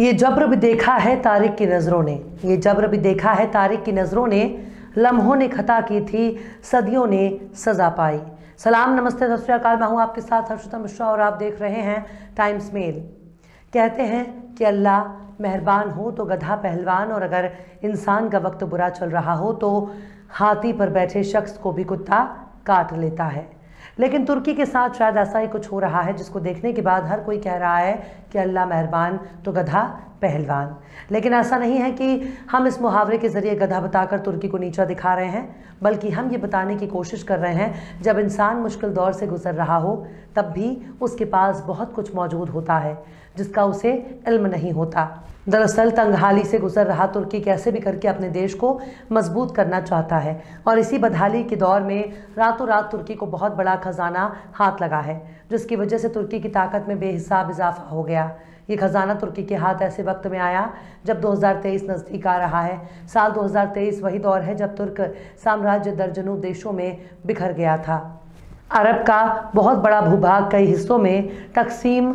ये जब्र भी देखा है तारिक की नज़रों ने, ये जब्र भी देखा है तारिक की नज़रों ने, लम्हों ने खता की थी, सदियों ने सज़ा पाई। सलाम, नमस्ते, सत मैं हूँ आपके साथ हर्षिता मिश्रा और आप देख रहे हैं टाइम्स मेल। कहते हैं कि अल्लाह मेहरबान हो तो गधा पहलवान, और अगर इंसान का वक्त बुरा चल रहा हो तो हाथी पर बैठे शख्स को भी कुत्ता काट लेता है। लेकिन तुर्की के साथ शायद ऐसा ही कुछ हो रहा है जिसको देखने के बाद हर कोई कह रहा है कि अल्लाह मेहरबान तो गधा पहलवान। लेकिन ऐसा नहीं है कि हम इस मुहावरे के ज़रिए गधा बताकर तुर्की को नीचा दिखा रहे हैं, बल्कि हम ये बताने की कोशिश कर रहे हैं, जब इंसान मुश्किल दौर से गुजर रहा हो, तब भी उसके पास बहुत कुछ मौजूद होता है, जिसका उसे इल्म नहीं होता। दरअसल, तंगहाली से गुजर रहा तुर्की कैसे भी करके अपने देश को मज़बूत करना चाहता है, और इसी बदहाली के दौर में रातों रात तुर्की को बहुत बड़ा खजाना हाथ लगा है, जिसकी वजह से तुर्की की ताकत में बेहिसाब इजाफा हो गया ये खजाना तुर्की के हाथ ऐसे वक्त में आया जब 2023 नज़दीक आ रहा है। साल 2023 वही दौर है जब तुर्क साम्राज्य दर्जनों देशों में बिखर गया था। अरब का बहुत बड़ा भूभाग कई हिस्सों में तकसीम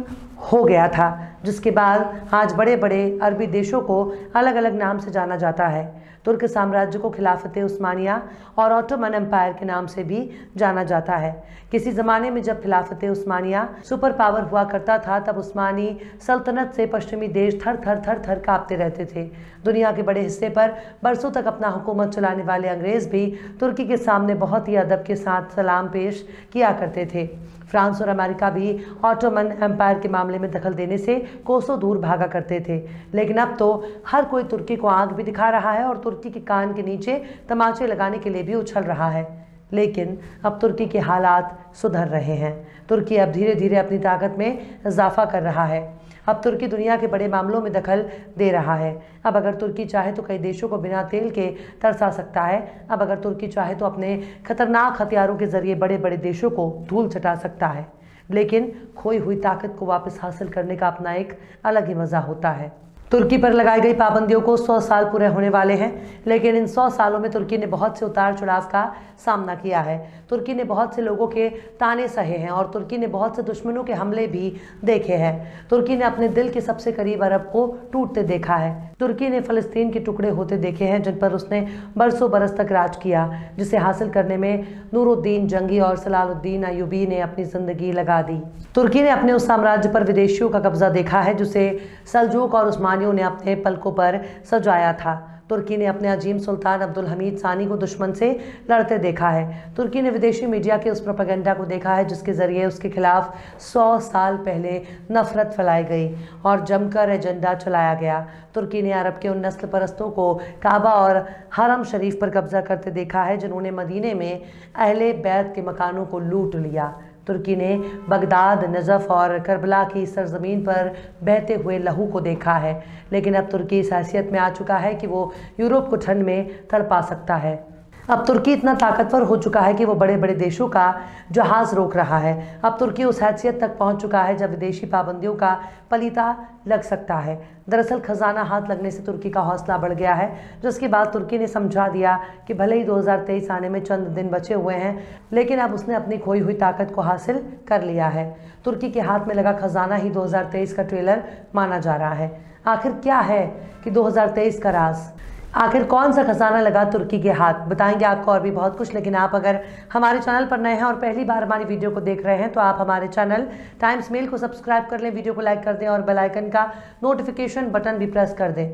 हो गया था, जिसके बाद आज बड़े बड़े अरबी देशों को अलग अलग नाम से जाना जाता है। तुर्क साम्राज्य को खिलाफत उस्मानिया और ऑटोमन एम्पायर के नाम से भी जाना जाता है। किसी ज़माने में जब खिलाफत उस्मानिया सुपर पावर हुआ करता था, तब उस्मानी सल्तनत से पश्चिमी देश थर थर थर थर कांपते रहते थे। दुनिया के बड़े हिस्से पर बरसों तक अपना हुकूमत चलाने वाले अंग्रेज़ भी तुर्की के सामने बहुत ही अदब के साथ सलाम पेश किया करते थे। फ्रांस और अमेरिका भी ऑटोमन एम्पायर के मामले में दखल देने से कोसों दूर भागा करते थे। लेकिन अब तो हर कोई तुर्की को आँख भी दिखा रहा है और तुर्की के कान के नीचे तमाचे लगाने के लिए भी उछल रहा है। लेकिन अब तुर्की के हालात सुधर रहे हैं। तुर्की अब धीरे धीरे अपनी ताकत में इजाफा कर रहा है। अब तुर्की दुनिया के बड़े मामलों में दखल दे रहा है। अब अगर तुर्की चाहे तो कई देशों को बिना तेल के तरसा सकता है। अब अगर तुर्की चाहे तो अपने खतरनाक हथियारों के ज़रिए बड़े बड़े देशों को धूल चटा सकता है। लेकिन खोई हुई ताकत को वापस हासिल करने का अपना एक अलग ही मज़ा होता है। तुर्की पर लगाई गई पाबंदियों को 100 साल पूरे होने वाले हैं, लेकिन इन 100 सालों में तुर्की ने बहुत से उतार चढ़ाव का सामना किया है। तुर्की ने बहुत से लोगों के ताने सहे हैं और तुर्की ने बहुत से दुश्मनों के हमले भी देखे हैं। तुर्की ने अपने दिल के सबसे करीब अरब को टूटते देखा है। तुर्की ने फ़लस्तीन के टुकड़े होते देखे हैं, जिन पर उसने बरसों बरस तक राज किया, जिसे हासिल करने में नूरुद्दीन जंगी और सलालुद्दीन अयूबी ने अपनी ज़िंदगी लगा दी। तुर्की ने अपने उस साम्राज्य पर विदेशियों का कब्जा देखा है, जिसे सलजूक और उस्मानियों ने अपने पलकों पर सजाया था। तुर्की ने अपने अजीम सुल्तान अब्दुल हमीद सानी को दुश्मन से लड़ते देखा है। तुर्की ने विदेशी मीडिया के उस प्रोपेगेंडा को देखा है, जिसके ज़रिए उसके खिलाफ सौ साल पहले नफरत फैलाई गई और जमकर एजेंडा चलाया गया। तुर्की ने अरब के उन नस्ल परस्तों को काबा और हरम शरीफ पर कब्जा करते देखा है, जिन्होंने मदीने में अहले बैत के मकानों को लूट लिया। तुर्की ने बगदाद, नज़फ़ और करबला की सरजमीन पर बहते हुए लहू को देखा है। लेकिन अब तुर्की इस हैसियत में आ चुका है कि वो यूरोप को ठंड में तड़पा सकता है। अब तुर्की इतना ताकतवर हो चुका है कि वो बड़े बड़े देशों का जहाज़ रोक रहा है। अब तुर्की उस हैसियत तक पहुँच चुका है जब विदेशी पाबंदियों का पलीता लग सकता है। दरअसल खजाना हाथ लगने से तुर्की का हौसला बढ़ गया है, जिसके बाद तुर्की ने समझा दिया कि भले ही 2023 आने में चंद दिन बचे हुए हैं, लेकिन अब उसने अपनी खोई हुई ताकत को हासिल कर लिया है। तुर्की के हाथ में लगा खजाना ही 2023 का ट्रेलर माना जा रहा है। आखिर क्या है कि 2023 का राज? आखिर कौन सा खजाना लगा तुर्की के हाथ? बताएँगे आपको और भी बहुत कुछ, लेकिन आप अगर हमारे चैनल पर नए हैं और पहली बार हमारी वीडियो को देख रहे हैं तो आप हमारे चैनल टाइम्स मेल को सब्सक्राइब कर लें, वीडियो को लाइक कर दें और बेल आइकन का नोटिफिकेशन बटन भी प्रेस कर दें,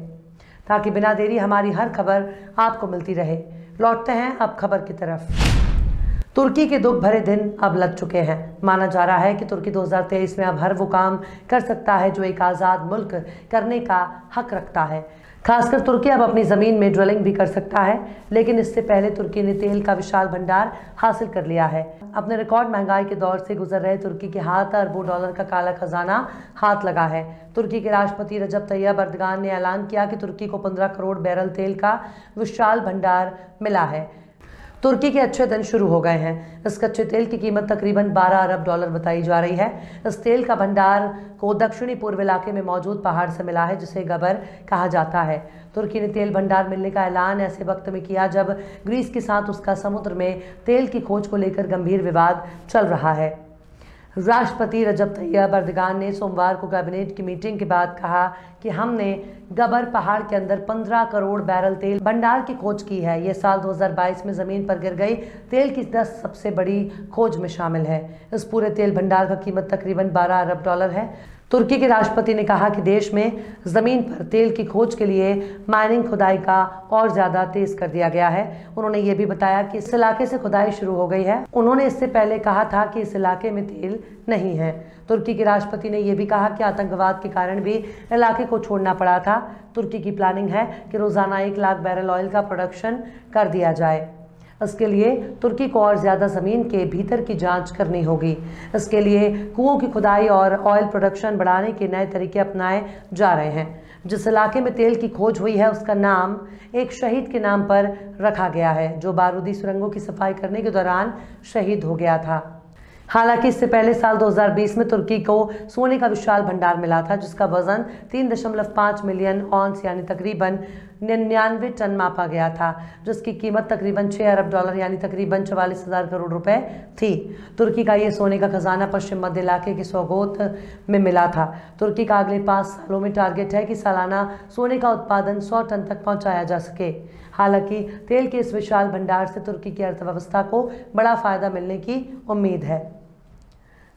ताकि बिना देरी हमारी हर खबर आपको मिलती रहे। लौटते हैं अब खबर की तरफ़। तुर्की के दुख भरे दिन अब लग चुके हैं। माना जा रहा है कि तुर्की 2023 में अब हर वो काम कर सकता है जो एक आज़ाद मुल्क करने का हक रखता है। खासकर तुर्की अब अपनी ज़मीन में ड्रिलिंग भी कर सकता है, लेकिन इससे पहले तुर्की ने तेल का विशाल भंडार हासिल कर लिया है। अपने रिकॉर्ड महँगाई के दौर से गुजर रहे तुर्की के हाथ अरबों डॉलर का काला खजाना हाथ लगा है। तुर्की के राष्ट्रपति रजब तैयब अर्दगान ने ऐलान किया कि तुर्की को 15 करोड़ बैरल तेल का विशाल भंडार मिला है। तुर्की के अच्छे दिन शुरू हो गए हैं। इस कच्चे तेल की कीमत तकरीबन 12 अरब डॉलर बताई जा रही है। इस तेल का भंडार को दक्षिणी पूर्व इलाके में मौजूद पहाड़ से मिला है, जिसे गबर कहा जाता है। तुर्की ने तेल भंडार मिलने का ऐलान ऐसे वक्त में किया जब ग्रीस के साथ उसका समुद्र में तेल की खोज को लेकर गंभीर विवाद चल रहा है। राष्ट्रपति रजब तैयब अर्दगान ने सोमवार को कैबिनेट की मीटिंग के बाद कहा कि हमने गबर पहाड़ के अंदर 15 करोड़ बैरल तेल भंडार की खोज की है। यह साल 2022 में ज़मीन पर गिर गई। तेल की 10 सबसे बड़ी खोज में शामिल है। इस पूरे तेल भंडार का कीमत तकरीबन 12 अरब डॉलर है। तुर्की के राष्ट्रपति ने कहा कि देश में ज़मीन पर तेल की खोज के लिए माइनिंग खुदाई का और ज़्यादा तेज कर दिया गया है। उन्होंने ये भी बताया कि इस इलाके से खुदाई शुरू हो गई है। उन्होंने इससे पहले कहा था कि इस इलाके में तेल नहीं है। तुर्की के राष्ट्रपति ने यह भी कहा कि आतंकवाद के कारण भी इलाके को छोड़ना पड़ा था। तुर्की की प्लानिंग है कि रोज़ाना एक लाख बैरल ऑयल का प्रोडक्शन कर दिया जाए। इसके लिए तुर्की को और ज़्यादा ज़मीन के भीतर की जाँच करनी होगी। इसके लिए कुओं की खुदाई और ऑयल प्रोडक्शन बढ़ाने के नए तरीके अपनाए जा रहे हैं। जिस इलाके में तेल की खोज हुई है, उसका नाम एक शहीद के नाम पर रखा गया है, जो बारूदी सुरंगों की सफ़ाई करने के दौरान शहीद हो गया था। हालाँकि इससे पहले साल 2020 में तुर्की को सोने का विशाल भंडार मिला था, जिसका वज़न 3.5 मिलियन ऑन्स यानी तकरीबन निन्यानवे टन मापा गया था, जिसकी कीमत तकरीबन 6 अरब डॉलर, यानी तकरीबन चवालीस हज़ार करोड़ रुपए थी। तुर्की का ये सोने का खजाना पश्चिम मध्य इलाके की सौगोत में मिला था। तुर्की का अगले पाँच सालों में टारगेट है कि सालाना सोने का उत्पादन सौ टन तक पहुँचाया जा सके। हालाँकि, तेल के इस विशाल भंडार से तुर्की की अर्थव्यवस्था को बड़ा फ़ायदा मिलने की उम्मीद है।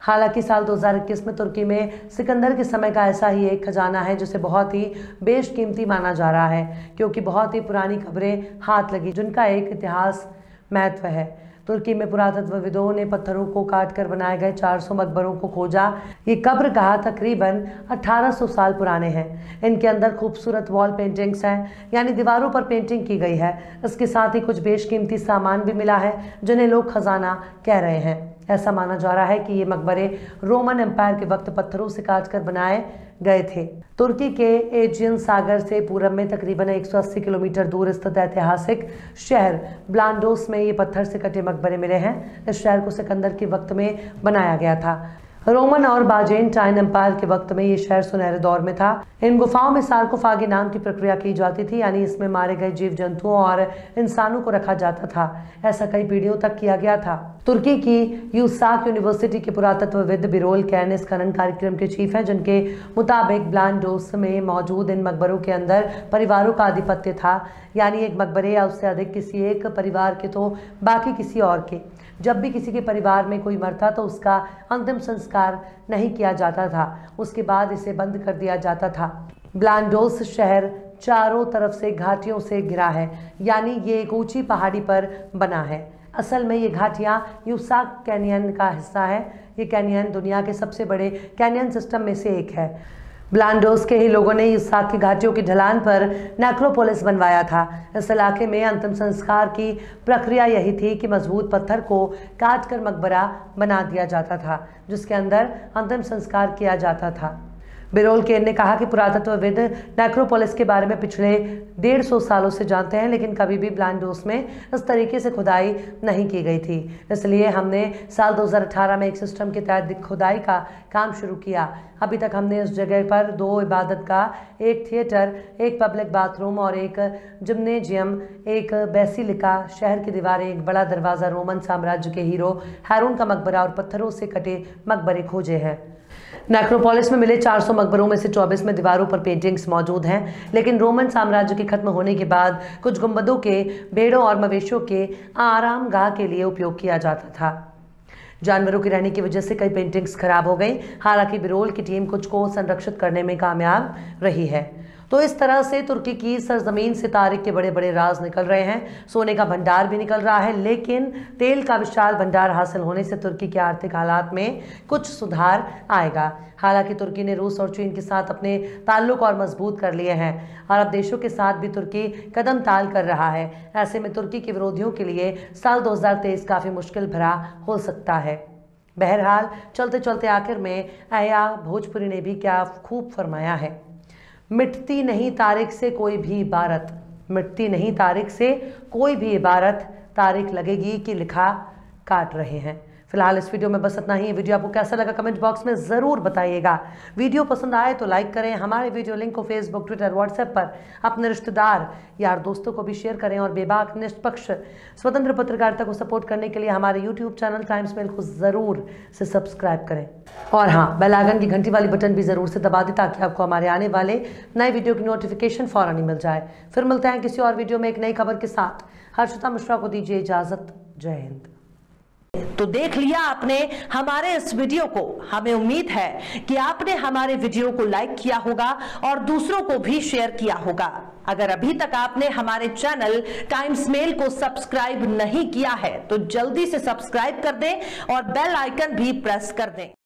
हालाँकि साल 2021 में तुर्की में सिकंदर के समय का ऐसा ही एक खजाना है, जिसे बहुत ही बेशकीमती माना जा रहा है, क्योंकि बहुत ही पुरानी खबरें हाथ लगी, जिनका एक इतिहास महत्व है। तुर्की में पुरातत्वविदों ने पत्थरों को काट कर बनाए गए 400 मकबरों को खोजा। ये कब्र कहा तकरीबन 1800 साल पुराने हैं। इनके अंदर खूबसूरत वॉल पेंटिंग्स हैं, यानी दीवारों पर पेंटिंग की गई है। इसके साथ ही कुछ बेशकीमती सामान भी मिला है, जिन्हें लोग खजाना कह रहे हैं। ऐसा माना जा रहा है कि ये मकबरे रोमन एम्पायर के वक्त पत्थरों से काट कर बनाए गए थे। तुर्की के एजियन सागर से पूरब में तकरीबन 180 किलोमीटर दूर स्थित ऐतिहासिक शहर ब्लांडोस में ये पत्थर से कटे मकबरे मिले हैं। इस शहर को सिकंदर के वक्त में बनाया गया था। रोमन और बाजेंटाइन एम्पायर के वक्त में ये शहर सुनहरे दौर में था। इन गुफाओं में सार्कोफागी नाम की प्रक्रिया की जाती थी, यानी इसमें मारे गए जीव जंतुओं और इंसानों को रखा जाता था। ऐसा कई पीढ़ियों तक किया गया था। तुर्की की यूसाक यूनिवर्सिटी के पुरातत्वविद बिरोल कैन इस खनन कार्यक्रम के चीफ हैं, जिनके मुताबिक ब्लांडोस में मौजूद इन मकबरों के अंदर परिवारों का आधिपत्य था। यानी एक मकबरे या उससे अधिक किसी एक परिवार के तो बाकी किसी और के। जब भी किसी के परिवार में कोई मरता तो उसका अंतिम संस्कार नहीं किया जाता था। उसके बाद इसे बंद कर दिया जाता था। ब्लांडोस शहर चारों तरफ़ से घाटियों से घिरा है, यानी ये एक ऊँची पहाड़ी पर बना है। असल में ये घाटियाँ यूसाक कैनियन का हिस्सा है। ये कैनियन दुनिया के सबसे बड़े कैनियन सिस्टम में से एक है। ब्लांडोस के ही लोगों ने इस साथ की घाटियों की ढलान पर नेक्रोपोलिस बनवाया था। इस इलाके में अंतिम संस्कार की प्रक्रिया यही थी कि मज़बूत पत्थर को काट कर मकबरा बना दिया जाता था, जिसके अंदर अंतिम संस्कार किया जाता था। बिरोल केन ने कहा कि पुरातत्वविद नेक्रोपोलिस के बारे में पिछले डेढ़ सौ सालों से जानते हैं, लेकिन कभी भी ब्लांडोस में इस तरीके से खुदाई नहीं की गई थी। इसलिए हमने साल 2018 में एक सिस्टम के तहत खुदाई का काम शुरू किया। अभी तक हमने इस जगह पर दो इबादत का, एक थिएटर, एक पब्लिक बाथरूम और एक जिम्नेजियम, एक बेसिलिका शहर की दीवारें, एक बड़ा दरवाज़ा रोमन साम्राज्य के हीरो हैरून का मकबरा और पत्थरों से कटे मकबरे खोजे हैं। नेक्रोपोलिस में मिले 400 मकबरों में से 24 में दीवारों पर पेंटिंग्स मौजूद हैं, लेकिन रोमन साम्राज्य के खत्म होने के बाद कुछ गुम्बदों के, भेड़ों और मवेशियों के आराम गाह के लिए उपयोग किया जाता था। जानवरों के रहने की वजह से कई पेंटिंग्स खराब हो गई, हालाँकि बिरोल की टीम कुछ को संरक्षित करने में कामयाब रही है। तो इस तरह से तुर्की की सरजमीन से तारीख के बड़े बड़े राज निकल रहे हैं। सोने का भंडार भी निकल रहा है, लेकिन तेल का विशाल भंडार हासिल होने से तुर्की के आर्थिक हालात में कुछ सुधार आएगा। हालाँकि तुर्की ने रूस और चीन के साथ अपने ताल्लुक और मज़बूत कर लिए हैं अरब देशों के साथ भी तुर्की कदम ताल कर रहा है। ऐसे में तुर्की के विरोधियों के लिए साल दो हज़ार तेईस काफ़ी मुश्किल भरा हो सकता है। बहरहाल चलते चलते आखिर में अया भोजपुरी ने भी क्या खूब फरमाया है। मिटती नहीं तारीख से कोई भी इबारत। मिटती नहीं तारीख से कोई भी इबारत। तारीख लगेगी कि लिखा काट रहे हैं। फ़िलहाल इस वीडियो में बस इतना ही। वीडियो आपको कैसा लगा कमेंट बॉक्स में ज़रूर बताइएगा। वीडियो पसंद आए तो लाइक करें, हमारे वीडियो लिंक को फेसबुक ट्विटर व्हाट्सएप पर अपने रिश्तेदार, यार दोस्तों को भी शेयर करें और बेबाक, निष्पक्ष, स्वतंत्र पत्रकारिता को सपोर्ट करने के लिए हमारे यूट्यूब चैनल टाइम्स मेल को ज़रूर से सब्सक्राइब करें। और हाँ बेल आइकन की घंटी वाली बटन भी ज़रूर से दबा दें ताकि आपको हमारे आने वाले नए वीडियो की नोटिफिकेशन फ़ौरन ही मिल जाए। फिर मिलते हैं किसी और वीडियो में एक नई खबर के साथ। हर्षिता मिश्रा को दीजिए इजाज़त। जय हिंद। तो देख लिया आपने हमारे इस वीडियो को। हमें उम्मीद है कि आपने हमारे वीडियो को लाइक किया होगा और दूसरों को भी शेयर किया होगा। अगर अभी तक आपने हमारे चैनल टाइम्स मेल को सब्सक्राइब नहीं किया है तो जल्दी से सब्सक्राइब कर दें और बेल आइकन भी प्रेस कर दें।